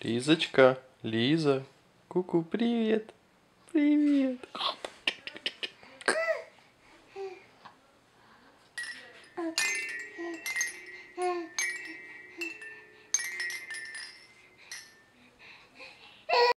Лизочка, Лиза, куку, -ку, привет, привет.